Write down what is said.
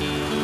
Música